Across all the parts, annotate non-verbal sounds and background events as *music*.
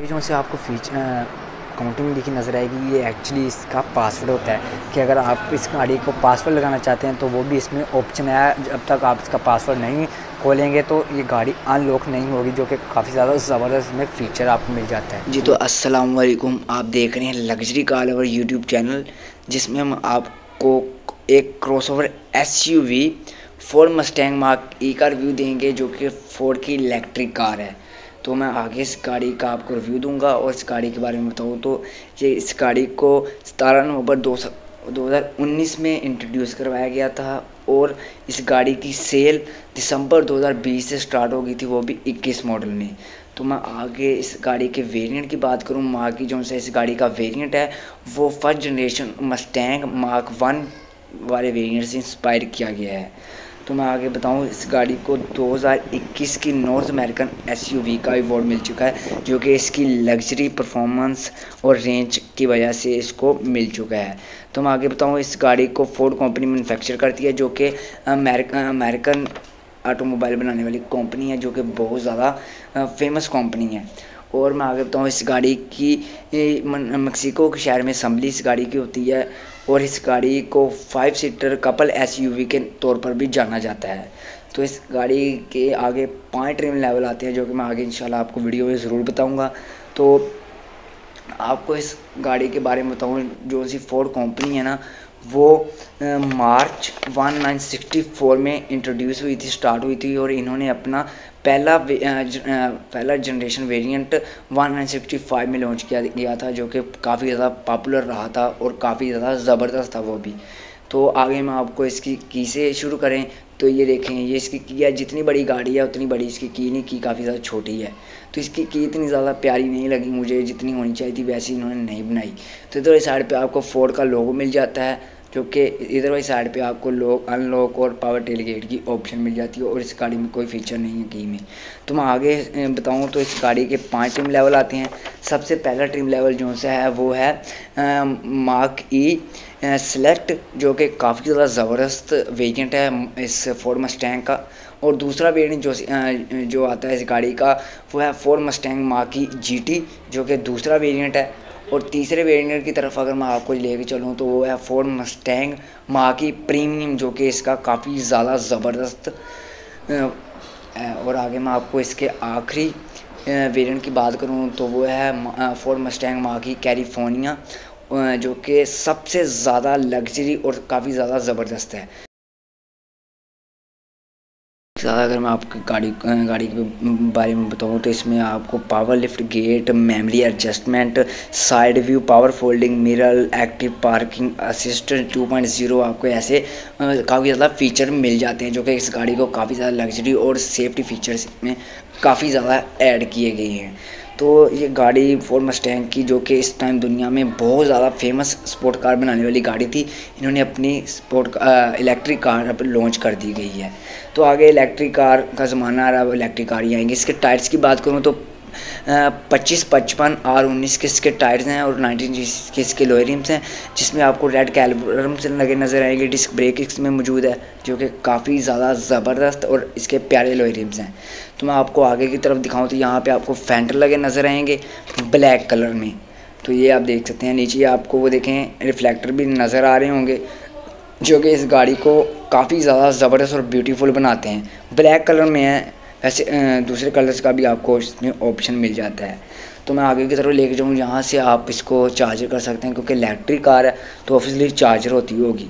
ये जो से आपको फीच काउंटिंग लिखी नज़र आएगी। ये एक्चुअली इसका पासवर्ड होता है कि अगर आप इस गाड़ी को पासवर्ड लगाना चाहते हैं तो वो भी इसमें ऑप्शन है। जब तक आप इसका पासवर्ड नहीं खोलेंगे तो ये गाड़ी अनलॉक नहीं होगी, जो कि काफ़ी ज़्यादा ज़बरदस्त में फ़ीचर आपको मिल जाता है। जी तो वालेकुम। आप देख रहे हैं luxury car over YouTube channel जिसमें हम आपको एक cross crossover SUV Ford Mustang mark E का रिव्यू देंगे, जो कि फोर की इलेक्ट्रिक कार है। तो मैं आगे इस गाड़ी का आपको रिव्यू दूँगा और इस गाड़ी के बारे में बताऊँ तो ये इस गाड़ी को सतारह नवंबर दो दो हज़ार उन्नीस में इंट्रोड्यूस करवाया गया था और इस गाड़ी की सेल दिसंबर 2020 से स्टार्ट हो गई थी, वो भी 21 मॉडल में। तो मैं आगे इस गाड़ी के वेरिएंट की बात करूँ माँ की जो से इस गाड़ी का वेरिएंट है, वो first generation Mustang mark one वाले वेरिएंट से इंस्पायर किया गया है। तो मैं आगे बताऊँ, इस गाड़ी को 2021 की नॉर्थ अमेरिकन एसयूवी का अवार्ड मिल चुका है, जो कि इसकी लग्जरी परफॉर्मेंस और रेंज की वजह से इसको मिल चुका है। तो मैं आगे बताऊँ, इस गाड़ी को फोर्ड कंपनी मैनुफैक्चर करती है, जो कि अमेरिकन अमेरिकन ऑटोमोबाइल बनाने वाली कंपनी है, जो कि बहुत ज़्यादा फ़ेमस कंपनी है। और मैं आगे बताऊँ, इस गाड़ी की मक्सिको के शहर में असम्बली इस गाड़ी की होती है। और इस गाड़ी को फाइव सीटर कपल एसयूवी के तौर पर भी जाना जाता है। तो इस गाड़ी के आगे पाँच ट्रिम लेवल आते हैं, जो कि मैं आगे इन आपको वीडियो में ज़रूर बताऊँगा। तो आपको इस गाड़ी के बारे में बताऊँ, जो सी फोर्ड कंपनी है ना वो मार्च 1964 में इंट्रोड्यूस हुई थी स्टार्ट हुई थी और इन्होंने अपना पहला पहला जनरेशन वेरिएंट 1965 में लॉन्च किया, गया था, जो कि काफ़ी ज़्यादा पॉपुलर रहा था और काफ़ी ज़्यादा ज़बरदस्त था वो भी। तो आगे मैं आपको इसकी की से शुरू करें तो ये देखें, ये इसकी की है, जितनी बड़ी गाड़ी है, उतनी बड़ी इसकी की नहीं, की काफ़ी ज़्यादा छोटी है। तो इसकी की इतनी ज़्यादा प्यारी नहीं लगी मुझे, जितनी होनी चाहिए थी, वैसी इन्होंने नहीं बनाई। तो इधर साइड पे आपको फोर्ड का लोगो मिल जाता है। जो कि इधर वाली साइड पे आपको लॉक अनलॉक और पावर टेलीगेट की ऑप्शन मिल जाती है और इस गाड़ी में कोई फीचर नहीं है की में। तो मैं आगे बताऊँ तो इस गाड़ी के पाँच ट्रिम लेवल आते हैं। सबसे पहला ट्रिम लेवल जो सा है वो है आ, मार्क ई सेलेक्ट जो कि काफ़ी ज़्यादा ज़बरदस्त वेरियंट है इस फोर मस्टैंग का। और दूसरा वेरियंट जो जो आता है इस गाड़ी का वो है फोर मस्टैंग मार्की जीटी जो कि दूसरा वेरियंट है। और तीसरे वेरिएंट की तरफ़ अगर मैं आपको लेके चलूँ तो वो है फोर्ड मस्टैंग माँ की प्रीमियम जो कि इसका काफ़ी ज़्यादा ज़बरदस्त और आगे मैं आपको इसके आखिरी वेरिएंट की बात करूँ तो वो है फोर्ड मस्टैंग माँ की कैलिफ़ोर्निया जो कि सबसे ज़्यादा लग्जरी और काफ़ी ज़्यादा ज़बरदस्त है। ज़्यादा अगर मैं आपकी गाड़ी गाड़ी के बारे में बताऊँ तो इसमें आपको power lift gate memory adjustment side view power folding mirror active parking assistant 2.0 आपको ऐसे काफ़ी ज़्यादा फीचर मिल जाते हैं जो कि इस गाड़ी को काफ़ी ज़्यादा लग्जरी और सेफ्टी फीचर्स में काफ़ी ज़्यादा ऐड किए गए हैं। तो ये गाड़ी फोर मस्टैंग की, जो कि इस टाइम दुनिया में बहुत ज़्यादा फ़ेमस स्पोर्ट कार बनाने वाली गाड़ी थी, इन्होंने अपनी स्पोर्ट इलेक्ट्रिक कार अब लॉन्च कर दी गई है। तो आगे इलेक्ट्रिक कार का ज़माना आ रहा है, अब इलेक्ट्रिक कार ही आएँगी। इसके टायर्स की बात करूँ तो पच्चीस, पचपन आर उन्नीस के इसके टायर्स हैं और नाइनटीन के इसके लोअर रिम्स हैं, जिसमें आपको रेड कैलबरम्स लगे नज़र आएँगे, डिस्क ब्रेक इसमें मौजूद है, जो कि काफ़ी ज़्यादा ज़बरदस्त और इसके प्यारे लोअर रिम्स हैं। तो मैं आपको आगे की तरफ़ दिखाऊँ तो यहाँ पर आपको फेंटर लगे नज़र आएँगे, ब्लैक कलर में। तो ये आप देख सकते हैं, नीचे आपको वो देखें, रिफ्लेक्टर भी नज़र आ रहे होंगे, जो कि इस गाड़ी को काफ़ी ज़्यादा ज़बरदस्त और ब्यूटीफुल बनाते हैं। ब्लैक कलर में है ऐसे दूसरे कलर्स का भी आपको इसमें ऑप्शन मिल जाता है। तो मैं आगे की तरफ़ लेके जाऊँ, यहाँ से आप इसको चार्जर कर सकते हैं, क्योंकि इलेक्ट्रिक कार है तो ऑफिसली चार्जर होती होगी।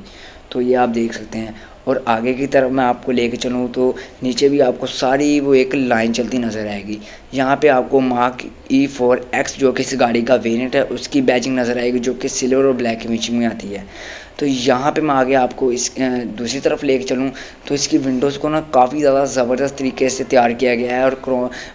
तो ये आप देख सकते हैं। और आगे की तरफ़ मैं आपको लेके चलूँ तो नीचे भी आपको सारी वो एक लाइन चलती नज़र आएगी। यहाँ पे आपको मार्क ई फोर एक्स जो कि इस गाड़ी का वेरिएंट है, उसकी बैजिंग नज़र आएगी, जो कि सिल्वर और ब्लैक मिचिंग में आती है। तो यहाँ पे मैं आगे आपको इस दूसरी तरफ़ लेके चलूँ तो इसकी विंडोज़ को ना काफ़ी ज़्यादा ज़बरदस्त तरीके से तैयार किया गया है और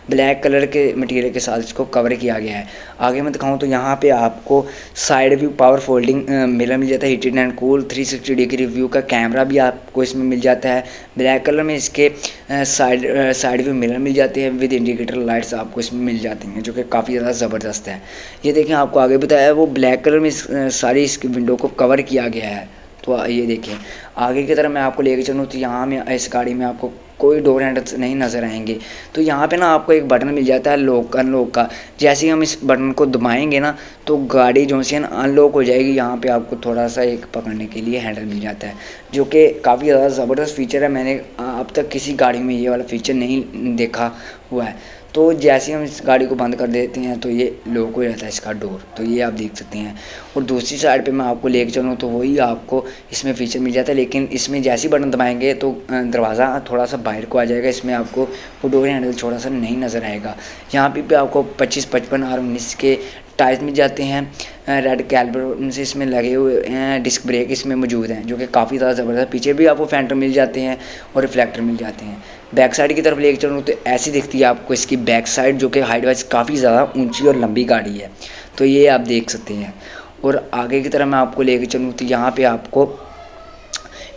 ब्लैक कलर के मटेरियल के साथ इसको कवर किया गया है। आगे मैं दिखाऊँ तो यहाँ पे आपको side view power folding mirror मिल जाता है heated and cool three sixty degree view का कैमरा भी आपको इसमें मिल जाता है। ब्लैक कलर में इसके साइड साइड व्यू मिलर मिल जाते हैं विद इंडिकेटर लाइट्स आपको इसमें मिल जाती हैं, जो कि काफ़ी ज़्यादा ज़बरदस्त है। ये देखें आपको आगे बताया वो ब्लैक कलर में सारी इसकी विंडो को कवर किया गया है। तो ये देखें आगे की तरफ़ मैं आपको लेके चलूँ तो यहाँ में, इस गाड़ी में आपको कोई डोर हैंडल्स नहीं नज़र आएँगे। तो यहाँ पे ना आपको एक बटन मिल जाता है लॉक अनलॉक का। जैसे ही हम इस बटन को दबाएँगे ना तो गाड़ी जो सी ना अनलॉक हो जाएगी। यहाँ पे आपको थोड़ा सा एक पकड़ने के लिए हैंडल मिल जाता है, जो कि काफ़ी ज़्यादा ज़बरदस्त फीचर है। मैंने अब तक किसी गाड़ी में ये वाला फीचर नहीं देखा हुआ है। तो जैसे हम इस गाड़ी को बंद कर देते हैं तो ये लॉक हो जाता है इसका डोर। तो ये आप देख सकते हैं। और दूसरी साइड पे मैं आपको लेके चलूँ तो वही आपको इसमें फीचर मिल जाता है। लेकिन इसमें जैसे बटन दबाएँगे तो दरवाज़ा थोड़ा सा बाहर को आ जाएगा। इसमें आपको वो डोर हैंडल थोड़ा सा नहीं नज़र आएगा। यहाँ पर भी आपको पच्चीस, पचपन और उन्नीस के टायर्स मिल जाते हैं। रेड कैलबर से इसमें लगे हुए हैं। डिस्क ब्रेक इसमें मौजूद हैं, जो कि काफ़ी ज़्यादा ज़बरदस्त पीछे भी आपको फैंटर मिल जाते हैं और रिफ्लेक्टर मिल जाते हैं। बैक साइड की तरफ़ लेके चलूँ तो ऐसी दिखती है आपको इसकी बैक साइड जो कि हाइट वाइज काफ़ी ज़्यादा ऊँची और लंबी गाड़ी है। तो ये आप देख सकते हैं। और आगे की तरफ़ मैं आपको लेके चलूँ तो यहाँ पे आपको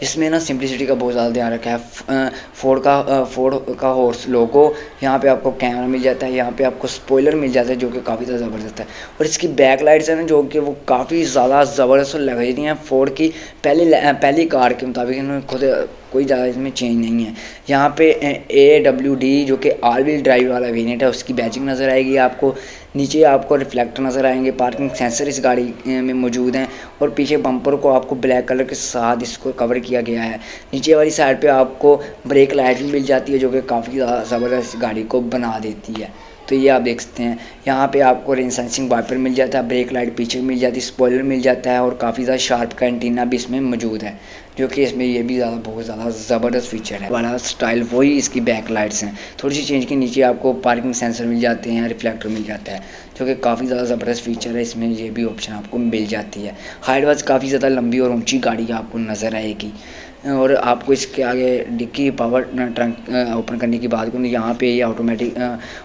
इसमें ना सिंप्लिसिटी का बहुत ज़्यादा ध्यान रखा है। फोर्ड का फोर्ड का हॉर्स लोगो यहाँ पे आपको कैमरा मिल जाता है, यहाँ पे आपको स्पॉइलर मिल जाता है जो कि काफ़ी ज़्यादा ज़बरदस्त है। और इसकी बैक लाइट्स है ना जो कि वो काफ़ी ज़्यादा ज़बरदस्त लग रही हैं फोर्ड की। पहली पहली कार के मुताबिक इन्होंने खुद कोई ज़्यादा इसमें चेंज नहीं है। यहाँ पे, ए डब्ल्यू डी जो कि आल व्हील ड्राइव वाला वेरिएंट है, उसकी बैचिंग नज़र आएगी आपको। नीचे आपको रिफ्लेक्टर नज़र आएँगे पार्किंग सेंसर इस गाड़ी में मौजूद हैं और पीछे बम्पर को आपको ब्लैक कलर के साथ इसको कवर किया गया है। नीचे वाली साइड पे आपको ब्रेक लाइट भी मिल जाती है, जो कि काफ़ी ज़बरदस्त गाड़ी को बना देती है। तो ये आप देख सकते हैं। यहाँ पे आपको रेन सेंसिंग वाइपर मिल जाता है ब्रेक लाइट पीछे मिल जाती है स्पॉइलर मिल जाता है और काफ़ी ज़्यादा शार्प का एंटीना भी इसमें मौजूद है। जो कि इसमें ये भी ज़्यादा, बहुत ज़्यादा ज़बरदस्त फीचर है। वाला स्टाइल वही इसकी बैक लाइट्स हैं। थोड़ी सी चेंज के नीचे आपको पार्किंग सेंसर मिल जाते हैं रिफ्लेक्टर मिल जाता है, जो कि काफ़ी ज़्यादा ज़बरदस्त फीचर है। इसमें ये भी ऑप्शन आपको मिल जाती है। हाइट वाइज काफ़ी ज़्यादा लंबी और ऊँची गाड़ी आपको नज़र आएगी। और आपको इसके आगे डिक्की पावर ट्रंक ओपन करने की बात करूँ, यहाँ पे ये ऑटोमेटिक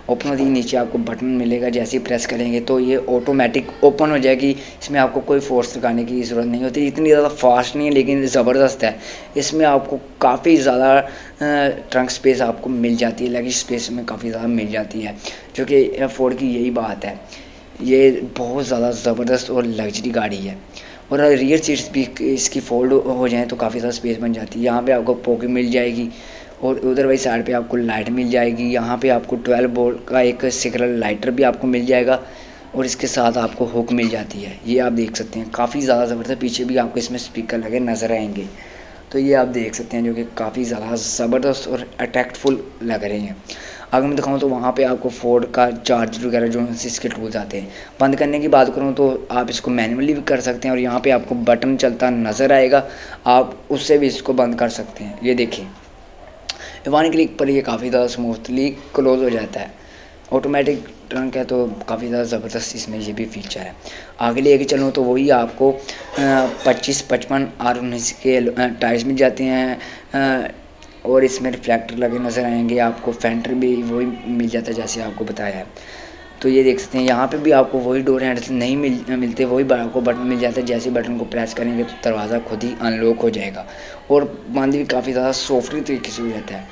ओपन होती है, नीचे आपको बटन मिलेगा, जैसे ही प्रेस करेंगे तो ये ऑटोमेटिक ओपन हो जाएगी। इसमें आपको कोई फोर्स लगाने की ज़रूरत नहीं होती। इतनी ज़्यादा फास्ट नहीं है, लेकिन ज़बरदस्त है। इसमें आपको काफ़ी ज़्यादा ट्रंक स्पेस आपको मिल जाती है लगेज स्पेस में काफ़ी ज़्यादा मिल जाती है, जो कि फोर्ड की यही बात है। ये बहुत ज़्यादा ज़बरदस्त और लग्जरी गाड़ी है। और रियर सीट्स भी इसकी फोल्ड हो जाएँ तो काफ़ी ज़्यादा स्पेस बन जाती है। यहाँ पर आपको पॉकेट मिल जाएगी और उधर वही साइड पे आपको लाइट मिल जाएगी। यहाँ पे आपको 12 बोल्ट का एक सिग्नल लाइटर भी आपको मिल जाएगा और इसके साथ आपको हुक मिल जाती है। ये आप देख सकते हैं। काफ़ी ज़्यादा ज़बरदस्त पीछे भी आपको इसमें स्पीकर लगे नज़र आएँगे। तो ये आप देख सकते हैं जो कि काफ़ी ज़्यादा ज़बरदस्त और अट्रैक्टफुल लग रहे हैं। अगर मैं दिखाऊँ तो वहाँ पे आपको फोर्ड का चार्जर वगैरह जो है, इसके टूल्स आते हैं। बंद करने की बात करूँ तो आप इसको मैनुअली भी कर सकते हैं और यहाँ पे आपको बटन चलता नज़र आएगा। आप उससे भी इसको बंद कर सकते हैं। ये देखिए। वन क्लिक पर ये काफ़ी ज़्यादा स्मूथली क्लोज हो जाता है। ऑटोमेटिक ट्रंक है तो काफ़ी ज़्यादा ज़बरदस्त इसमें ये भी फीचर है। आगे लेके चलूँ तो वही आपको पच्चीस, पचपन आर उन्नीस के टायर्स मिल जाते हैं और इसमें रिफ्लेक्टर लगे नज़र आएँगे, आपको फेंटर भी वही मिल जाता है जैसे आपको बताया है। तो ये देख सकते हैं, यहाँ पे भी आपको वही डोर हैंडल नहीं मिल, मिलते, वही आपको बटन मिल जाता है, जैसे बटन को प्रेस करेंगे तो दरवाज़ा खुद ही अनलॉक हो जाएगा। और बंद भी काफ़ी ज़्यादा सॉफ्टली तरीके से हो जाता है।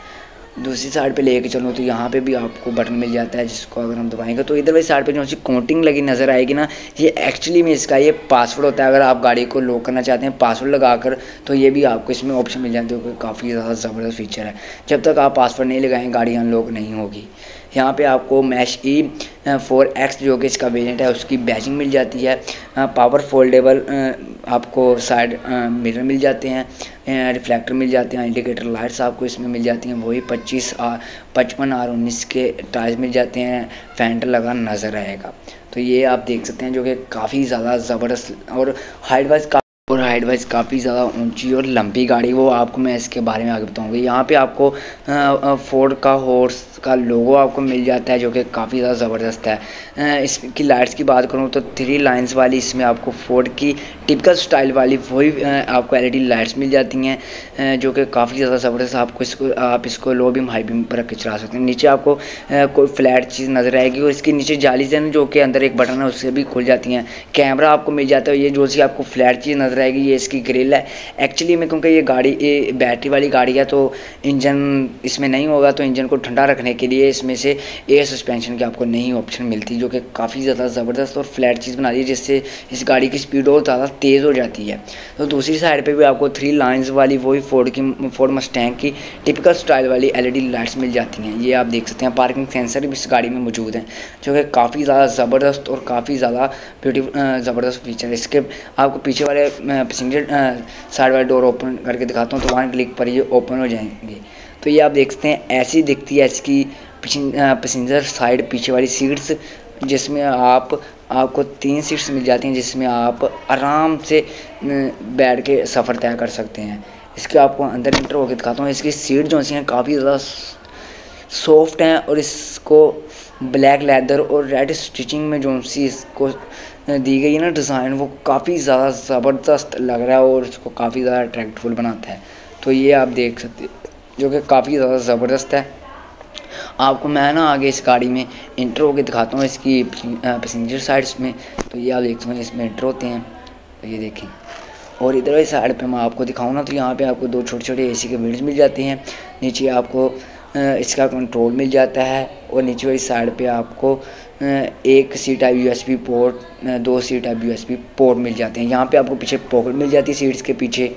दूसरी साइड पे लेके चलो तो यहाँ पे भी आपको बटन मिल जाता है जिसको अगर हम दबाएँगे तो इधर वाली साइड पे जो सी कोटिंग लगी नज़र आएगी ना, ये एक्चुअली में इसका ये पासवर्ड होता है। अगर आप गाड़ी को लॉक करना चाहते हैं पासवर्ड लगाकर तो ये भी आपको इसमें ऑप्शन मिल जाते हैं काफ़ी ज़्यादा ज़बरदस्त फीचर है। जब तक आप पासवर्ड नहीं लगाएँगे गाड़ी अनलॉक नहीं होगी। यहाँ पे आपको मैश ई फोर एक्स जो कि इसका वेरिएंट है, उसकी बैचिंग मिल जाती है। पावर फोल्डेबल आपको साइड मिरर मिल जाते हैं रिफ्लेक्टर मिल जाते हैं इंडिकेटर लाइट्स आपको इसमें मिल जाती हैं। वही पच्चीस आर पचपन आर उन्नीस के टायर्स मिल जाते हैं फेंटर लगा नज़र आएगा। तो ये आप देख सकते हैं जो कि काफ़ी ज़्यादा ज़बरदस्त और हाइट वाइज और हाइट वाइज काफ़ी ज़्यादा ऊँची और लंबी गाड़ी वो आपको मैं इसके बारे में आगे बताऊँगा। यहाँ पे आपको फोर्ड का हॉर्स का लोगो आपको मिल जाता है, जो कि काफ़ी ज़्यादा ज़बरदस्त है। इसकी लाइट्स की बात करूँ तो थ्री लाइंस वाली इसमें आपको फोर्ड की टिपिकल स्टाइल वाली वही आपको एलईडी लाइट्स मिल जाती हैं जो कि काफ़ी ज़्यादा ज़बरदस्त आपको इसको, आप इसको लो बीम हाई बीम पर रख चला सकते हैं। नीचे आपको कोई फ्लैट चीज़ नज़र आएगी और इसके नीचे जाली से जो कि अंदर एक बटन है, उससे भी खुल जाती हैं। कैमरा आपको मिल जाता है, ये जो सी आपको फ्लैट चीज़ नज़र आएगी, ये इसकी ग्रिल है। एक्चुअली में क्योंकि ये गाड़ी, ये बैटरी वाली गाड़ी है तो इंजन इसमें नहीं होगा तो इंजन को ठंडा रखने के लिए इसमें से एयर सस्पेंशन की आपको नई ऑप्शन मिलती जो कि काफ़ी ज़्यादा ज़बरदस्त और फ्लैट चीज़ बना दी है, जिससे इस गाड़ी की स्पीड और ज़्यादा तेज़ हो जाती है। तो दूसरी साइड पर भी आपको थ्री लाइन्स वाली वही फोर्ड की फोर्ड मस्टैंक की टिपिकल स्टाइल वाली एलईडी लाइट्स मिल जाती हैं। ये आप देख सकते हैं पार्किंग सेंसर भी इस गाड़ी में मौजूद हैं, जो कि काफ़ी ज़्यादा ज़बरदस्त और काफ़ी ज़्यादा ब्यूटीफुल ज़बरदस्त फीचर है। इसके आपको पीछे वाले पैसेंजर साइड वाले डोर ओपन करके दिखाता हूँ तो वन क्लिक पर ये ओपन हो जाएँगे। तो ये आप देख सकते हैं, ऐसी दिखती है इसकी पैसेंजर साइड पीछे वाली सीट्स जिसमें आप, आपको तीन सीट्स मिल जाती हैं, जिसमें आप आराम से बैठ के सफ़र तय कर सकते हैं। इसके आपको अंदर इंटर होकर दिखाता हूँ, इसकी सीट जो सी हैं, काफ़ी ज़्यादा सॉफ्ट हैं और इसको ब्लैक लेदर और रेड स्टिचिंग में जो सी इसको दी गई है ना डिज़ाइन वो काफ़ी ज़्यादा ज़बरदस्त लग रहा है और इसको काफ़ी ज़्यादा अट्रैक्टफुल बनाता है। तो ये आप देख सकते जो कि काफ़ी ज़्यादा ज़बरदस्त है। आपको मैं ना आगे इस गाड़ी में इंटर होकर दिखाता हूँ, इसकी पैसेंजर साइड्स में। तो ये आप देख सकते हैं, इसमें इंटर होते हैं। तो ये देखें और इधर वाली साइड पे मैं आपको दिखाऊँ ना तो यहाँ पे आपको दो छोटे छोटे एसी के विंड्स मिल जाते हैं। नीचे आपको इसका कंट्रोल मिल जाता है और नीचे वाली साइड पे आपको एक सी टाइप यू पोर्ट दो सी टाइप यू पोर्ट मिल जाते हैं। यहाँ पे आपको पीछे पॉकेट मिल जाती है सीट्स के पीछे।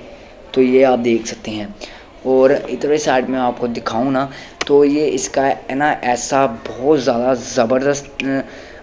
तो ये आप देख सकते हैं। और इधर साइड में आपको दिखाऊँ ना तो ये इसका है ना, ऐसा बहुत ज़्यादा ज़बरदस्त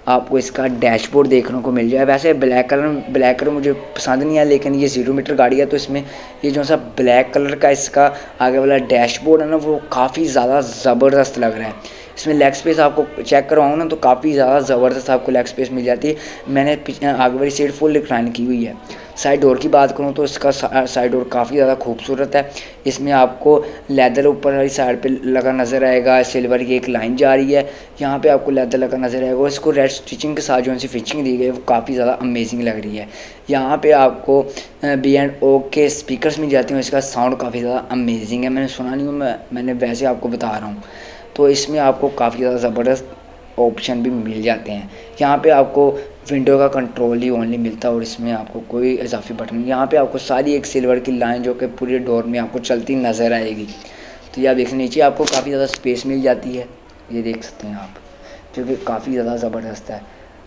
आपको इसका डैशबोर्ड देखने को मिल जाए। वैसे ब्लैक कलर ब्लैक कलर मुझे पसंद नहीं है, लेकिन ये ज़ीरो मीटर गाड़ी है तो इसमें ये जो सा ब्लैक कलर का इसका आगे वाला डैशबोर्ड है ना, वो काफ़ी ज़्यादा ज़बरदस्त लग रहा है। इसमें लेग स्पेस आपको चेक करवाऊँ ना तो काफ़ी ज़्यादा ज़बरदस्त आपको लेग स्पेस मिल जाती है। मैंने आगे वाली सीट फुल रिक्लाइन की हुई है। साइड डोर की बात करूँ तो इसका साइड डोर काफ़ी ज़्यादा खूबसूरत है। इसमें आपको लेदर ऊपर वाली साइड पे लगा नज़र आएगा सिल्वर की एक लाइन जा रही है। यहाँ पे आपको लेदर लगा नज़र आएगा और इसको रेड स्टिचिंग के साथ जो सी फिचिंग दी गई है, वो काफ़ी ज़्यादा अमेजिंग लग रही है। यहाँ पे आपको बी एंड ओ के स्पीकर्स मिल जाते हैं इसका साउंड काफ़ी ज़्यादा अमेजिंग है। मैंने सुना नहीं हूँ, मैं, मैंने वैसे आपको बता रहा हूँ। तो इसमें आपको काफ़ी ज़्यादा ज़बरदस्त ऑप्शन भी मिल जाते हैं। यहाँ पे आपको विंडो का कंट्रोल ही ओनली मिलता है और इसमें आपको कोई इजाफी बटन यहाँ पे आपको सारी एक सिल्वर की लाइन जो कि पूरे डोर में आपको चलती नज़र आएगी। तो ये आप देख नीचे आपको काफ़ी ज़्यादा स्पेस मिल जाती है। ये देख सकते हैं आप, जो कि काफ़ी ज़्यादा ज़बरदस्त है।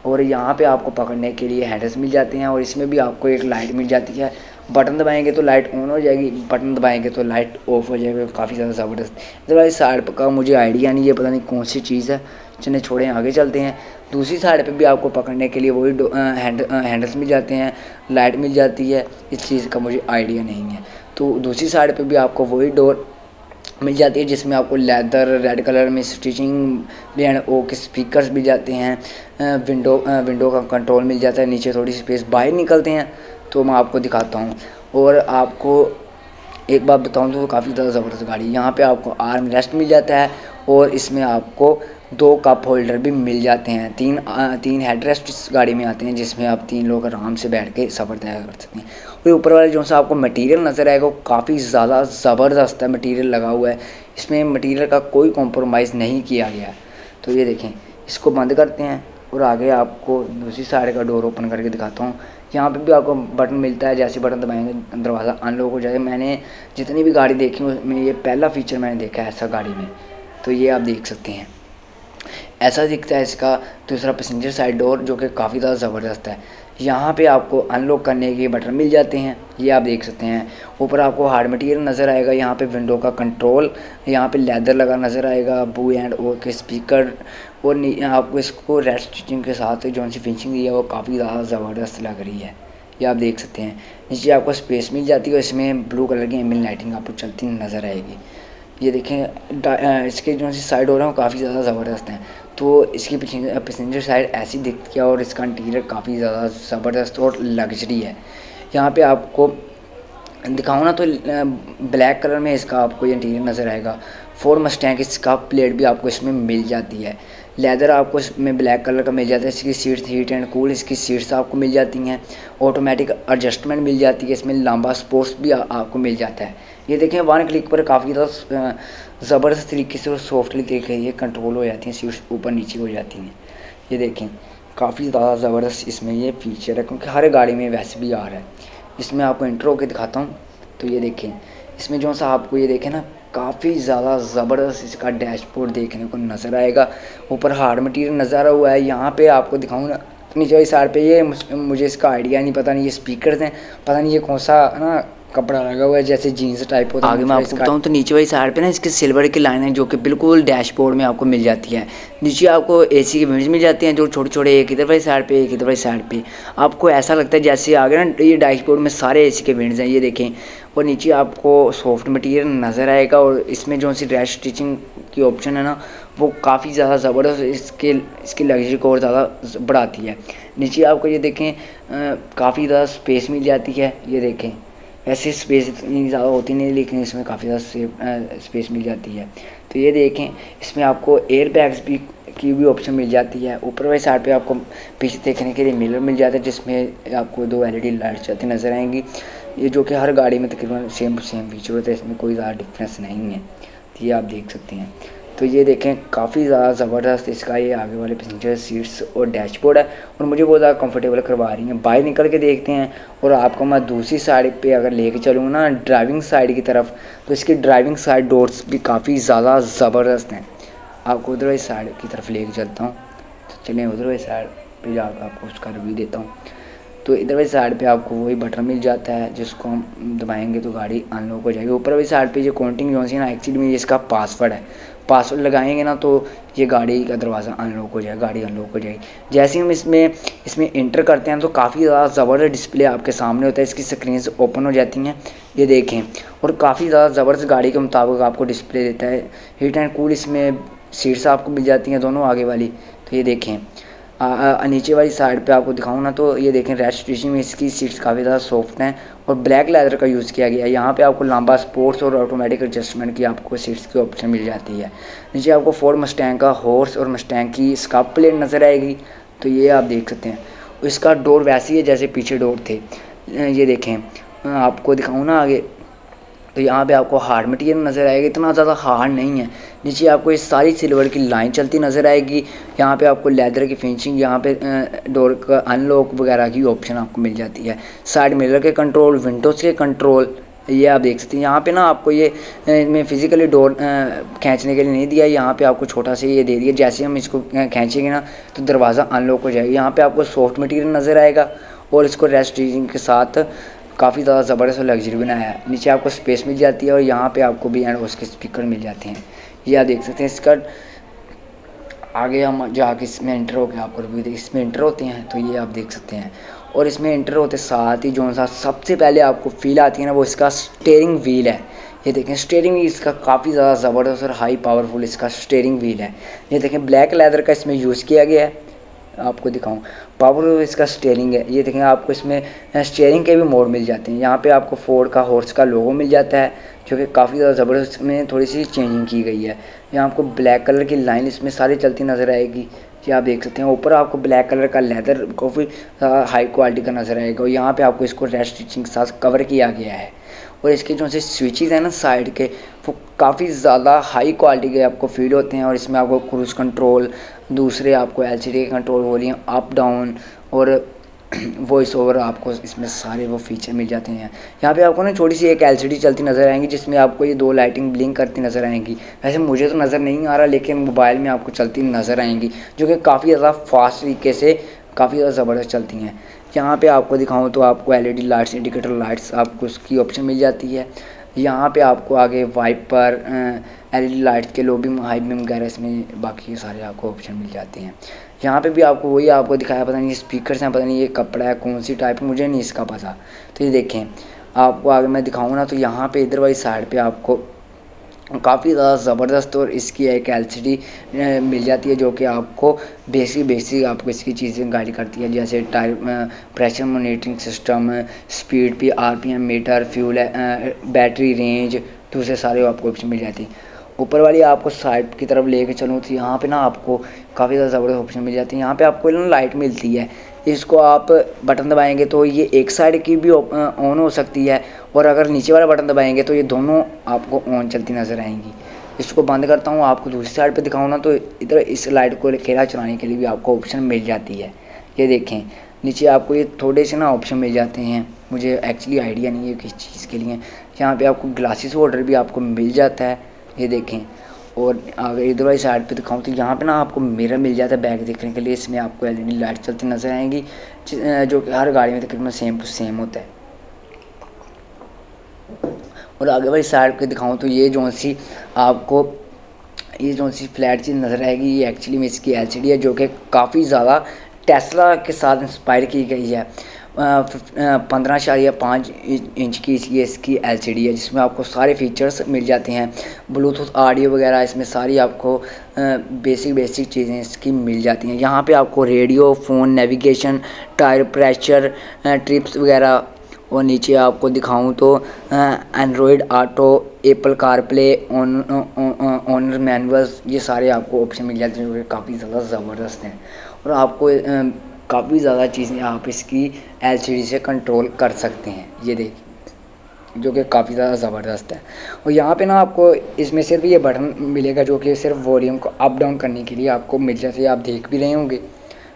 और यहाँ पे आपको पकड़ने के लिए हैंडल्स मिल जाते हैं और इसमें भी आपको एक लाइट मिल जाती है। बटन दबाएँगे तो लाइट ऑन हो जाएगी, बटन दबाएँगे तो लाइट ऑफ़ हो जाएगी, काफ़ी ज़्यादा ज़बरदस्त। इधर वाली साइड का मुझे आइडिया नहीं है, पता नहीं कौन सी चीज़ है चने छोड़े, आगे चलते हैं। दूसरी साइड पे भी आपको पकड़ने के लिए वही हैंड हैंडल्स मिल जाते हैं, लाइट मिल जाती है, इस चीज़ का मुझे आइडिया नहीं है। तो दूसरी साइड पे भी आपको वही डोर मिल जाती है, जिसमें आपको लेदर, रेड कलर में स्टिचिंग एंड ओ के स्पीकर्स मिल जाते हैं विंडो विंडो का कंट्रोल मिल जाता है, नीचे थोड़ी स्पेस बाहर निकलते हैं। तो मैं आपको दिखाता हूँ। और आपको एक बात बताऊँ तो काफ़ी ज़्यादा ज़बरदस्त गाड़ी यहाँ पे आपको आर्म रेस्ट मिल जाता है और इसमें आपको दो कप होल्डर भी मिल जाते हैं। तीन आ, तीन हेड रेस्ट इस गाड़ी में आते हैं जिसमें आप तीन लोग आराम से बैठ के सफ़र तय कर सकते हैं। और ऊपर वाले जो सा आपको मटेरियल नज़र आएगा वो काफ़ी ज़्यादा ज़बरदस्त है मटेरियल लगा हुआ है। इसमें मटेरियल का कोई कॉम्प्रोमाइज़ नहीं किया गया है। तो ये देखें इसको बंद करते हैं और आगे आपको दूसरी साइड का डोर ओपन करके दिखाता हूँ। यहाँ पे भी आपको बटन मिलता है, जैसे बटन दबाएँगे दरवाज़ा अनलॉक हो जाएगा। मैंने जितनी भी गाड़ी देखी उसमें ये पहला फीचर मैंने देखा है ऐसा गाड़ी में। तो ये आप देख सकते हैं। ऐसा दिखता है इसका दूसरा पैसेंजर साइड डोर जो कि काफ़ी ज़्यादा ज़बरदस्त है। यहाँ पे आपको अनलॉक करने के बटन मिल जाते हैं। ये आप देख सकते हैं। ऊपर आपको हार्ड मटेरियल नज़र आएगा। यहाँ पे विंडो का कंट्रोल यहाँ पे लेदर लगा नज़र आएगा। बू एंड ओ के स्पीकर और आपको इसको रेड स्टिचिंग के साथ जो सी फिनिशिंग दी है, वो काफ़ी ज़्यादा ज़बरदस्त लग रही है। ये आप देख सकते हैं। नीचे आपको स्पेस मिल जाती है और इसमें ब्लू कलर की एमिल लाइटिंग आपको चलती नज़र आएगी। ये देखें इसके जो साइड हो रहे हैं काफ़ी ज़्यादा ज़बरदस्त हैं। तो इसकी पैसेंजर साइड ऐसी दिखती है और इसका इंटीरियर काफ़ी ज़्यादा ज़बरदस्त और लग्जरी है। यहाँ पे आपको दिखाऊँ ना तो ब्लैक कलर में इसका आपको इंटीरियर नज़र आएगा। फोर मस्टैंक इसका प्लेट भी आपको इसमें मिल जाती है। लेदर आपको इसमें ब्लैक कलर का मिल जाता है। इसकी सीट्स हीट एंड कूल इसकी सीट्स आपको मिल जाती हैं। ऑटोमेटिक एडजस्टमेंट मिल जाती है। इसमें लंबा स्पोर्ट्स भी आ, आपको मिल जाता है। ये देखें वन क्लिक पर काफ़ी ज़्यादा ज़बरदस्त तरीके से और सॉफ्टली तरीके ये कंट्रोल हो जाती हैं सीट्स ऊपर नीचे हो जाती हैं। ये देखें, काफ़ी ज़्यादा ज़बरदस्त इसमें ये फीचर है, क्योंकि हर गाड़ी में वैसे भी आ रहा है। इसमें आपको इंटर होकर दिखाता हूँ तो ये देखें, इसमें जो सा आपको ये देखें ना, काफ़ी ज़्यादा ज़बरदस्त इसका डैशबोर्ड देखने को नज़र आएगा। ऊपर हार्ड मटेरियल नज़र हुआ है, यहाँ पे आपको दिखाऊँ ना, नीचे वाली साइड पे ये मुझे इसका आइडिया नहीं, पता नहीं ये स्पीकर हैं, पता नहीं ये कौन सा ना कपड़ा लगा हुआ है जैसे जीन्स टाइप होता है आगे मैं आपको बताऊँ तो नीचे वाली साइड पे ना इसके सिल्वर की लाइन है जो कि बिल्कुल डैशबोर्ड में आपको मिल जाती है। नीचे आपको एसी की विंड्स मिल जाती हैं जो छोटे छोटे एक इधर वाली साइड पे एक इधर वाली साइड पे। आपको ऐसा लगता है जैसे आगे ना ये डैशबोर्ड में सारे एसी के विंड्स हैं ये देखें। और नीचे आपको सॉफ्ट मटेरियल नज़र आएगा और इसमें जो सी ड्रेस स्टिचिंग की ऑप्शन है ना वो काफ़ी ज़्यादा ज़बरदस्त इसके इसकी लग्जरी को और ज़्यादा बढ़ाती है। नीचे आपको ये देखें काफ़ी ज़्यादा स्पेस मिल जाती है ये देखें। ऐसी स्पेस इतनी ज़्यादा होती नहीं, लेकिन इसमें काफ़ी ज़्यादा स्पेस मिल जाती है। तो ये देखें, इसमें आपको एयर बैग्स भी, की भी ऑप्शन मिल जाती है। ऊपर वाली साइड पे आपको पीछे देखने के लिए मिलर मिल जाता है, जिसमें आपको दो एलईडी लाइट्स चलती नज़र आएँगी। ये जो कि हर गाड़ी में तकरीबन सेम सेम फीचर होता है, इसमें कोई ज़्यादा डिफरेंस नहीं है। तो ये आप देख सकते हैं। तो ये देखें, काफ़ी ज़्यादा ज़बरदस्त इसका ये आगे वाले पैसेंजर सीट्स और डैशबोर्ड है और मुझे बहुत ज़्यादा कंफर्टेबल करवा रही हैं। बाहर निकल के देखते हैं और आपको मैं दूसरी साइड पे अगर लेके चलूँ ना ड्राइविंग साइड की तरफ़ तो इसकी ड्राइविंग साइड डोर्स भी काफ़ी ज़्यादा ज़बरदस्त हैं। आपको उधर वाली साइड की तरफ़ लेके चलता हूँ। तो चलें, उधर वाली साइड पर जाकर आपको उसका रिव्यू देता हूँ। तो इधर वाली साइड पे आपको वही बटन मिल जाता है, जिसको हम दबाएँगे तो गाड़ी अनलॉक हो जाएगी। ऊपर वाली साइड पे ये काउंटिंग जो है ना एक्चुअली में इसका पासवर्ड है। पासवर्ड लगाएँगे ना तो ये गाड़ी का दरवाज़ा अनलॉक हो जाएगा, गाड़ी अनलॉक हो जाएगी। जैसे हम इसमें इसमें इंटर करते हैं तो काफ़ी ज़्यादा ज़बरदस्त डिस्प्ले आपके सामने होता है, इसकी स्क्रीन ओपन हो जाती हैं, ये देखें। और काफ़ी ज़्यादा ज़बरदस्त गाड़ी के मुताबिक आपको डिस्प्ले देता है। हीट एंड कूल इसमें सीट्स आपको मिल जाती हैं, दोनों आगे वाली तो ये देखें। आ, नीचे वाली साइड पे आपको दिखाऊँ ना तो ये देखें रेड स्टेशन में इसकी सीट्स काफ़ी ज़्यादा सॉफ्ट हैं और ब्लैक लेदर का यूज़ किया गया है। यहाँ पे आपको लंबा स्पोर्ट्स और ऑटोमेटिक एडजस्टमेंट की आपको सीट्स की ऑप्शन मिल जाती है। नीचे आपको फोर मस्टैंग का हॉर्स और मस्टैंग की स्काप प्लेट नज़र आएगी तो ये आप देख सकते हैं। इसका डोर वैसी है जैसे पीछे डोर थे। ये देखें आपको दिखाऊँ ना आगे तो यहाँ पे आपको हार्ड मटेरियल नज़र आएगा। इतना ज़्यादा हार्ड नहीं है। नीचे आपको ये सारी सिल्वर की लाइन चलती नज़र आएगी। यहाँ पे आपको लेदर की फिनिशिंग यहाँ पे डोर का अनलॉक वगैरह की ऑप्शन आपको मिल जाती है। साइड मिरर के कंट्रोल विंडोज़ के कंट्रोल ये आप देख सकते हैं। यहाँ पे ना आपको ये में फिज़िकली डोर खींचने के लिए नहीं दिया यहाँ पे आपको छोटा सा ये दे दिया। जैसे हम इसको खींचेंगे ना तो दरवाज़ा अनलॉक हो जाएगा। यहाँ पे आपको सॉफ्ट मटेरियल नज़र आएगा और इसको रेस्ट के साथ काफ़ी ज़्यादा ज़बरदस्त और लग्जरी बनाया है। नीचे आपको स्पेस मिल जाती है और यहाँ पे आपको भी एंड उसके स्पीकर मिल जाते हैं। ये आप देख सकते हैं इसका। आगे हम जाके इसमें इंटर होकर आपको रिव्यू इसमें इंटर होते हैं तो ये आप देख सकते हैं। और इसमें इंटर होते साथ ही जो सा सबसे पहले आपको फील आती है ना, वो इसका स्टेयरिंग व्हील है। ये देखें स्टेयरिंग व्हील इसका काफ़ी ज़्यादा ज़बरदस्त और हाई पावरफुल इसका स्टेयरिंग व्हील है। ये देखें ब्लैक लेदर का इसमें यूज़ किया गया है। आपको दिखाऊँ। पावर इसका स्टेयरिंग है। ये देखें, आपको इसमें स्टेयरिंग के भी मोड मिल जाते हैं। यहाँ पे आपको फोर्ड का हॉर्स का लोगो मिल जाता है, जो कि काफ़ी ज़्यादा ज़बरदस्त में थोड़ी सी चेंजिंग की गई है। यहाँ आपको ब्लैक कलर की लाइन इसमें सारी चलती नज़र आएगी। ये आप देख सकते हैं, ऊपर आपको ब्लैक कलर का लेदर काफ़ी हाई क्वालिटी का नज़र आएगा और यहाँ पे आपको इसको रेड स्टिचिंग के साथ कवर किया गया है। और इसके जो से स्विचेस हैं ना साइड के, वो काफ़ी ज़्यादा हाई क्वालिटी के आपको फील होते हैं और इसमें आपको क्रूज़ कंट्रोल दूसरे आपको एल के कंट्रोल वॉल्यूम अप डाउन और *clears throat* वॉइस ओवर आपको इसमें सारे वो फीचर मिल जाते हैं। यहाँ पे आपको ना छोटी सी एक एलसीडी चलती नज़र आएँगी, जिसमें आपको ये दो लाइटिंग ब्लिंक करती नज़र आएँगी। वैसे मुझे तो नज़र नहीं आ रहा, लेकिन मोबाइल में आपको चलती नज़र आएँगी, जो कि काफ़ी ज़्यादा फास्ट तरीके से काफ़ी ज़्यादा ज़बरदस्त चलती हैं। यहाँ पे आपको दिखाऊँ तो आपको एलईडी लाइट्स इंडिकेटर लाइट्स आपको उसकी ऑप्शन मिल जाती है। यहाँ पे आपको आगे वाइपर एलईडी लाइट्स के लो बीम हाई बीम वगैरह इसमें बाकी सारे आपको ऑप्शन मिल जाते हैं। यहाँ पे भी आपको वही आपको दिखाया, पता नहीं स्पीकर हैं, पता नहीं ये कपड़ा है, कौन सी टाइप मुझे नहीं इसका पता। तो ये देखें, आपको आगे मैं दिखाऊँ ना तो यहाँ पे इधर वाली साइड पे आपको काफ़ी ज़्यादा ज़बरदस्त और इसकी एक एल मिल जाती है जो कि आपको बेसिक बेसिक आपको इसकी चीज़ें गाइड करती है। जैसे tyre pressure monitoring system speed P RPM meter fuel battery range दूसरे सारे आपको ऑप्शन मिल जाती है। ऊपर वाली आपको साइड की तरफ़ लेके चलूँ तो यहाँ पे ना आपको काफ़ी ज़्यादा ज़बरदस्त ऑप्शन मिल जाती है। यहाँ पे आपको ना लाइट मिलती है। इसको आप बटन दबाएँगे तो ये एक साइड की भी ऑन हो सकती है और अगर नीचे वाला बटन दबाएँगे तो ये दोनों आपको ऑन चलती नज़र आएँगी। इसको बंद करता हूँ, आपको दूसरी साइड पे दिखाऊँ ना तो इधर इस लाइट को खेला चलाने के लिए भी आपको ऑप्शन मिल जाती है। ये देखें, नीचे आपको ये थोड़े से ना ऑप्शन मिल जाते हैं। मुझे एक्चुअली आइडिया नहीं है किस चीज़ के लिए। यहाँ पे आपको ग्लासेस होल्डर भी आपको मिल जाता है। ये देखें और अगर इधर वाली साइड पे दिखाऊँ तो यहाँ पे ना आपको मिरर मिल जाता है बैग देखने के लिए, इसमें आपको एलईडी लाइट चलती नज़र आएँगी जो कि हर गाड़ी में तकरीबन सेम टू सेम होता है। और आगे वाली साइड पे दिखाऊँ तो ये जो सी आपको, ये जो सी फ्लैट चीज़ नज़र आएगी, ये एक्चुअली में इसकी एलसीडी है, जो कि काफ़ी ज़्यादा टेस्ला के साथ इंस्पायर की गई है। पंद्रह या पाँच इंच की इसकी इसकी एल है, जिसमें आपको सारे फीचर्स मिल जाते हैं। ब्लूटूथ ऑडियो वगैरह, इसमें सारी आपको बेसिक बेसिक चीज़ें इसकी मिल जाती हैं। यहाँ पे आपको radio phone navigation tyre pressure trips वगैरह, और नीचे आपको दिखाऊँ तो Android Auto Apple CarPlay owner manuals ये सारे आपको ऑप्शन मिल जाते हैं काफ़ी ज़्यादा ज़बरदस्त हैं। और आपको काफ़ी ज़्यादा चीज़ें आप इसकी एलसीडी से कंट्रोल कर सकते हैं। ये देखिए, जो कि काफ़ी ज़्यादा ज़बरदस्त है। और यहाँ पे ना आपको इसमें सिर्फ़ ये बटन मिलेगा, जो कि सिर्फ़ वॉल्यूम को अप डाउन करने के लिए आपको मिल जाते आप देख भी रहे होंगे।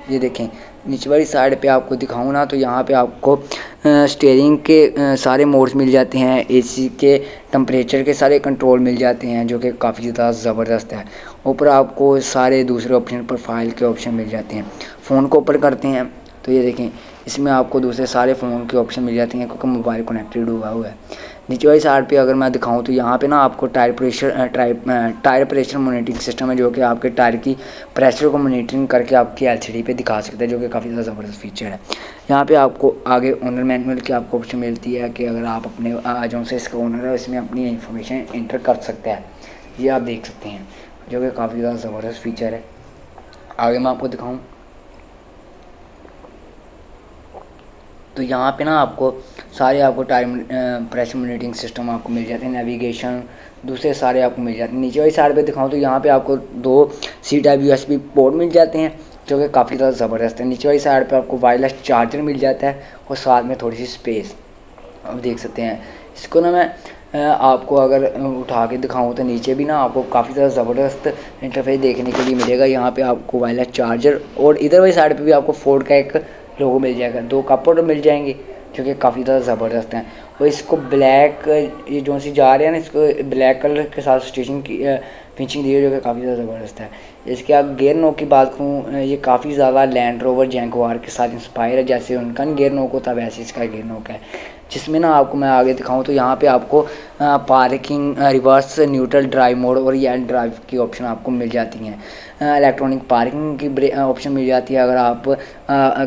ये देखें निचवाड़ी साइड पे आपको दिखाऊँ ना तो यहाँ पे आपको स्टेयरिंग के सारे मोड्स मिल जाते हैं एसी के टम्परेचर के सारे कंट्रोल मिल जाते हैं, जो कि काफ़ी ज़्यादा ज़बरदस्त है। ऊपर आपको सारे दूसरे ऑप्शन प्रोफ़ाइल के ऑप्शन मिल जाते हैं। फ़ोन को ऊपर करते हैं तो ये देखें, इसमें आपको दूसरे सारे फ़ोन के ऑप्शन मिल जाते हैं, क्योंकि मोबाइल कनेक्टेड हुआ हुआ है। नीचे वाली साइड पे अगर मैं दिखाऊँ तो यहाँ पे ना आपको tyre pressure tyre tyre pressure monitoring system है जो कि आपके टायर की प्रेशर को मोनिटरिंग करके आपकी एल पे दिखा सकते हैं, जो कि काफ़ी ज़्यादा ज़बरदस्त फीचर है। यहाँ पे आपको आगे ओनर मैनुअल की आपको ऑप्शन मिलती है कि अगर आप अपने जो से इसका ओनर है, इसमें अपनी इन्फॉर्मेशन इंटर कर सकते हैं। ये आप देख सकते हैं, जो कि काफ़ी ज़्यादा ज़बरदस्त फीचर है। आगे मैं आपको दिखाऊँ। तो यहाँ पे ना आपको सारे आपको टाइम प्रेशर मोनिटरिंग सिस्टम आपको मिल जाते हैं नेविगेशन दूसरे सारे आपको मिल जाते हैं। नीचे वाली साइड पे दिखाऊँ तो यहाँ पे आपको दो C type U S B port मिल जाते हैं, जो कि काफ़ी ज़्यादा ज़बरदस्त है। नीचे वाली साइड पे आपको वायरलेस चार्जर मिल जाता है और साथ में थोड़ी सी स्पेस आप देख सकते हैं। इसको ना मैं आपको अगर उठा के दिखाऊँ तो नीचे भी ना आपको काफ़ी ज़्यादा ज़बरदस्त इंटरफेस देखने के लिए मिलेगा। यहाँ पे आपको वायरलेस चार्जर और इधर वाली साइड पे भी आपको फोर्ड का एक लोगो मिल जाएगा, दो कप मिल जाएँगे, जो कि काफ़ी ज़्यादा ज़बरदस्त हैं। और इसको ब्लैक ये जो सी जा रहे हैं ना, इसको ब्लैक कलर के साथ स्टेशन की फिनिशिंग दी है, जो कि काफ़ी ज़्यादा ज़बरदस्त है। इसके आप गेयर नोक की बात करूँ ये काफ़ी ज़्यादा लैंड रोवर जैंकवार के साथ इंस्पायर है, जैसे उनका गेयर नोक होता है, वैसे इसका गेयर नोक है। जिसमें ना आपको मैं आगे दिखाऊँ तो यहाँ पे आपको parking reverse neutral drive mode और या ड्राइव की ऑप्शन आपको मिल जाती हैं। इलेक्ट्रॉनिक पार्किंग की ऑप्शन मिल जाती है। अगर आप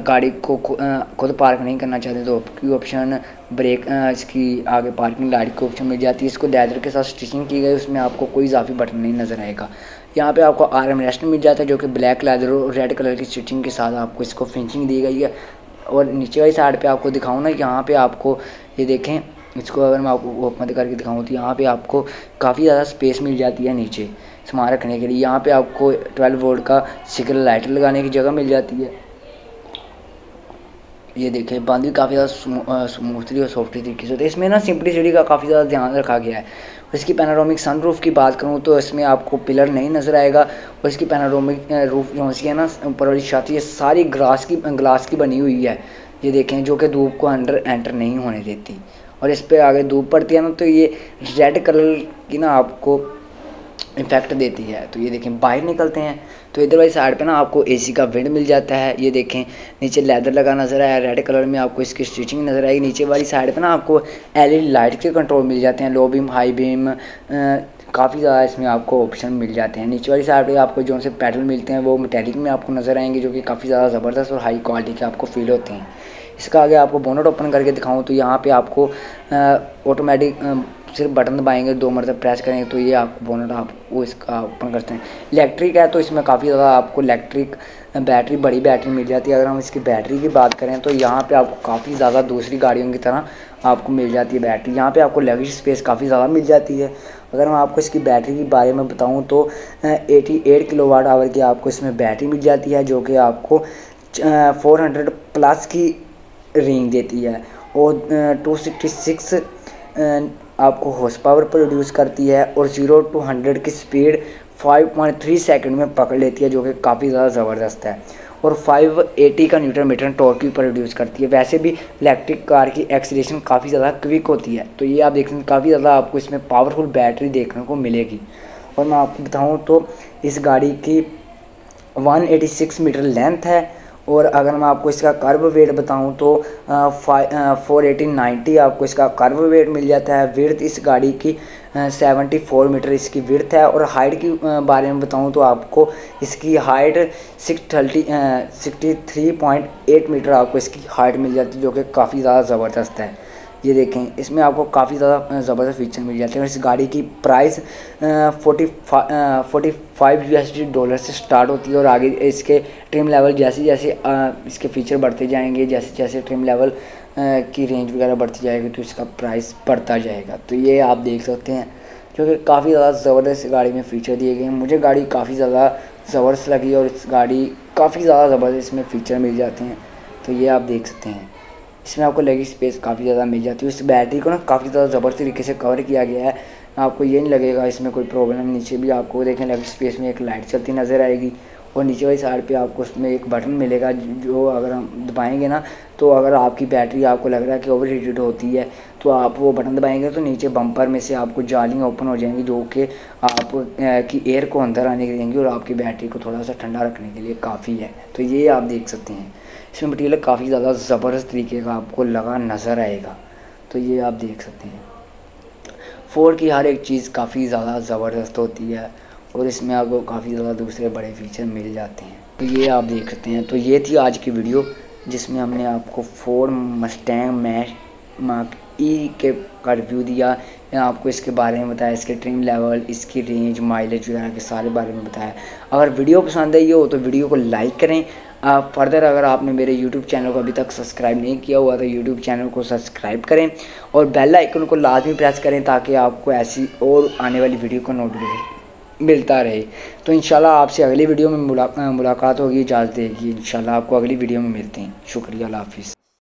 गाड़ी को खुद पार्क नहीं करना चाहते तो आपकी ऑप्शन ब्रेक इसकी आगे पार्किंग लाइट की ऑप्शन मिल जाती है। इसको लेदर के साथ स्टिचिंग की गई, उसमें आपको कोई इजाफी बटन नहीं नज़र आएगा। यहाँ पे आपको आर एम रेस्ट मिल जाता है, जो कि ब्लैक लेदर और रेड कलर की स्टिचिंग के साथ आपको इसको फिनिशिंग दी गई है। और नीचे वाली साइड पे आपको दिखाऊँ ना, यहाँ पे आपको, ये देखें, इसको अगर मैं आपको ओपन करके दिखाऊँ तो यहाँ पे आपको काफ़ी ज़्यादा स्पेस मिल जाती है नीचे। सामान रखने के लिए। यहाँ पे आपको ट्वेल्व वोल्ट का सिग्नल लाइटर लगाने की जगह मिल जाती है। ये देखें बंद भी काफ़ी ज़्यादा स्मूथली और सॉफ्टली तरीके से होती है। इसमें ना सिंपलिसिटी का काफ़ी ज़्यादा ध्यान रखा गया है। इसकी पैनारोमिक सनरूफ की बात करूँ तो इसमें आपको पिलर नहीं नज़र आएगा। और इसकी पैनारोमिक रूफ जो है ना, ऊपर वाली छत, ये सारी ग्लास की ग्लास की बनी हुई है। ये देखें, जो कि धूप को अंडर एंटर नहीं होने देती। और इस पर आगे धूप पड़ती है ना तो ये रेड कलर की ना आपको इफ़ेक्ट देती है। तो ये देखें, बाहर निकलते हैं तो इधर वाली साइड पे ना आपको एसी का विंड मिल जाता है। ये देखें, नीचे लेदर लगा नज़र आया रेड कलर में आपको इसकी स्टिचिंग नज़र आएगी। नीचे वाली साइड पे ना आपको एलईडी लाइट के कंट्रोल मिल जाते हैं लो बीम हाई बीम काफ़ी ज़्यादा इसमें आपको ऑप्शन मिल जाते हैं। नीचे वाली साइड पे आपको जो से पैडल मिलते हैं, वो मेटेलिक में आपको नज़र आएँगे, जो कि काफ़ी ज़्यादा ज़बरदस्त और हाई क्वालिटी के आपको फील होते हैं। इसका आगे आपको बोनट ओपन करके दिखाऊँ तो यहाँ पर आपको ऑटोमेटिक सिर्फ़ बटन दबाएँगे, दो मरतब प्रेस करेंगे तो ये आपको बोनट आप वो इसका ओपन करते हैं। इलेक्ट्रिक है तो इसमें काफ़ी ज़्यादा आपको इलेक्ट्रिक बैटरी बड़ी बैटरी मिल जाती है। अगर हम इसकी बैटरी की बात करें तो यहाँ पे आपको काफ़ी ज़्यादा दूसरी गाड़ियों की तरह आपको मिल जाती है बैटरी यहाँ पे आपको लगेज स्पेस काफ़ी ज़्यादा मिल जाती है। अगर मैं आपको इसकी बैटरी के बारे में बताऊँ तो eighty eight kilowatt hour की आपको इसमें बैटरी मिल जाती है, जो कि आपको फोर हंड्रेड प्लस की रेंज देती है। और टू सिक्सटी सिक्स आपको हॉर्स पावर प्रोड्यूस करती है और ज़ीरो टू हंड्रेड की स्पीड 5.3 सेकंड में पकड़ लेती है, जो कि काफ़ी ज़्यादा ज़बरदस्त है। और 580 का न्यूटन मीटर टॉर्क भी प्रोड्यूस करती है। वैसे भी इलेक्ट्रिक कार की एक्सीलेशन काफ़ी ज़्यादा क्विक होती है। तो ये आप देख सकते हैं, काफ़ी ज़्यादा आपको इसमें पावरफुल बैटरी देखने को मिलेगी। और मैं आपको बताऊँ तो इस गाड़ी की 186 मीटर लेंथ है। और अगर मैं आपको इसका कर्व वेट बताऊँ तो फोर एटीन नाइन्टी आपको इसका कर्व वेट मिल जाता है। विर्थ इस गाड़ी की सेवेंटी फोर मीटर इसकी विर्थ है। और हाइट की बारे में बताऊँ तो आपको इसकी height six thirty sixty three point eight metre आपको इसकी हाइट मिल जाती है, जो कि काफ़ी ज़्यादा ज़बरदस्त है। ये देखें, इसमें आपको काफ़ी ज़्यादा ज़बरदस्त फीचर मिल जाते हैं इस गाड़ी की price forty forty five U S dollar से स्टार्ट होती है और आगे इसके ट्रिम लेवल जैसे जैसे इसके फीचर बढ़ते जाएँगे, जैसे जैसे ट्रिम लेवल की रेंज वगैरह बढ़ती जाएगी तो इसका प्राइस बढ़ता जाएगा। तो ये आप देख सकते हैं, क्योंकि काफ़ी ज़्यादा ज़बरदस्त गाड़ी में फ़ीचर दिए गए हैं। मुझे गाड़ी काफ़ी ज़्यादा ज़बरदस्त लगी और इस गाड़ी काफ़ी ज़्यादा ज़बरदस्त इसमें फ़ीचर मिल जाते हैं। तो ये आप देख सकते हैं। इसमें आपको लेग स्पेस काफ़ी ज़्यादा मिल जाती है। उस बैटरी को ना काफ़ी ज़्यादा ज़बरदस्त तरीके से कवर किया गया है। आपको ये नहीं लगेगा, इसमें कोई प्रॉब्लम नीचे भी आपको देखें लेग स्पेस में एक लाइट चलती नज़र आएगी। और नीचे वाली साइड पे आपको उसमें एक बटन मिलेगा जो अगर हम दबाएँगे ना तो अगर आपकी बैटरी आपको लग रहा है कि ओवर हीटेड होती है तो आप वो बटन दबाएँगे तो नीचे बम्पर में से आपको जालियाँ ओपन हो जाएँगी जो कि आप की एयर को अंदर आने के देंगी और आपकी बैटरी को थोड़ा सा ठंडा रखने के लिए काफ़ी है। तो ये आप देख सकते हैं। इसमें मटीरियल काफ़ी ज़्यादा ज़बरदस्त तरीके का आपको लगा नज़र आएगा। तो ये आप देख सकते हैं। फ़ोर की हर एक चीज़ काफ़ी ज़्यादा ज़बरदस्त होती है। और इसमें आपको काफ़ी ज़्यादा दूसरे बड़े फीचर मिल जाते हैं। तो ये आप देख सकते हैं। तो ये थी आज की वीडियो जिसमें हमने आपको Ford Mustang Mach mark E के का रिव्यू दिया। आपको इसके बारे में बताया, इसके ट्रिम लेवल इसकी रेंज माइलेज वगैरह के सारे बारे में बताया। अगर वीडियो पसंद आई हो तो वीडियो को लाइक करें। आप फर्दर अगर आपने मेरे यूट्यूब चैनल को अभी तक सब्सक्राइब नहीं किया हुआ तो यूट्यूब चैनल को सब्सक्राइब करें और बेल आइकन को लाजमी प्रेस करें, ताकि आपको ऐसी और आने वाली वीडियो का नोटिफिकेशन मिलता रहे। तो इन आपसे अगली वीडियो में मुलाकात होगी, इजाज़त देगी। इन आपको अगली वीडियो में मिलते हैं। शुक्रिया हाफिज़।